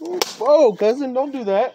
Whoa, cousin, don't do that.